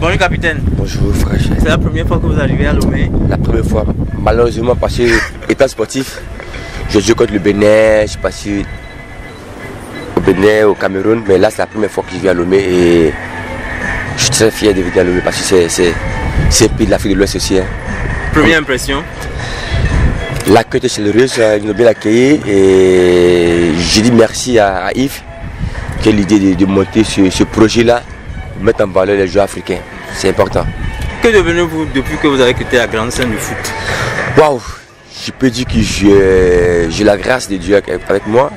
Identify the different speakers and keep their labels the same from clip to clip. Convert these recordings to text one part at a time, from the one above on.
Speaker 1: Bonjour capitaine.
Speaker 2: Bonjour frère.
Speaker 1: C'est la première fois que vous arrivez à Lomé
Speaker 2: La première fois, malheureusement parce que étant sportif, je joue contre le Bénin, je suis passé au Bénin, au Cameroun, mais là c'est la première fois que je viens à Lomé et je suis très fier de venir à Lomé parce que c'est un pays de l'Afrique de l'Ouest aussi. hein.
Speaker 1: Première impression
Speaker 2: L'accueil était chaleureux, ils nous ont bien accueillis et je dis merci à, Yves qui a l'idée de, de monter ce, ce projet-là, mettre en valeur les joueurs africains. C'est important.
Speaker 1: Que devenez-vous depuis que vous avez quitté la grande scène du foot?
Speaker 2: Waouh Je peux dire que j'ai la grâce de Dieu avec, moi.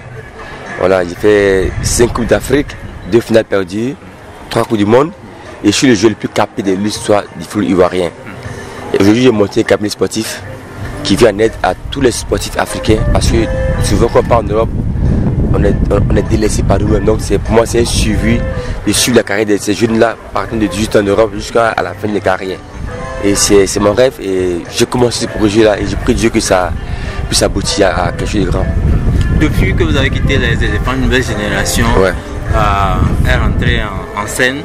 Speaker 2: Voilà, j'ai fait 5 Coupes d'Afrique, 2 finales perdues, 3 Coupes du Monde. Et je suis le joueur le plus capé de l'histoire du foot ivoirien. Et aujourd'hui, j'ai monté un cabinet sportif qui vient en aide à tous les sportifs africains. Parce que souvent, quand on part en Europe, on est, on est délaissé par nous-mêmes. Donc, pour moi, c'est un suivi de suivre la carrière de ces jeunes-là, partant de 18 ans en Europe jusqu'à la fin de leur carrière. Et c'est mon rêve. Et j'ai commencé ce projet-là et j'ai pris Dieu que ça puisse aboutir à, à quelque chose de grand.
Speaker 1: Depuis que vous avez quitté les éléphants, une nouvelle génération
Speaker 2: Ouais.
Speaker 1: euh, est rentrée en, en scène.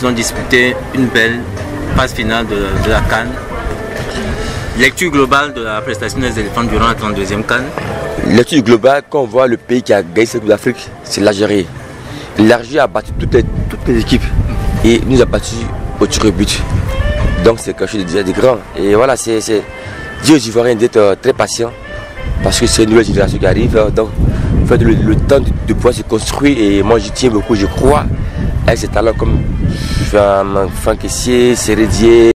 Speaker 1: Ils ont disputé une belle phase finale de, de la Cannes. Lecture globale de la prestation des éléphants durant la 32e Cannes.
Speaker 2: L'étude globale, quand on voit le pays qui a gagné cette Coupe d'Afrique, c'est l'Algérie. L'Algérie a battu toutes les, toutes les équipes et nous a battu au tir au but. Donc c'est quelque chose de, déjà de grand. Et voilà, c'est Dieu aux Ivoiriens d'être euh, très patient parce que c'est une nouvelle génération qui arrive. euh, Donc, faut le, le temps de, de pouvoir se construire et moi j'y tiens beaucoup, je crois avec ces talents comme Franck Essier, Sérédier.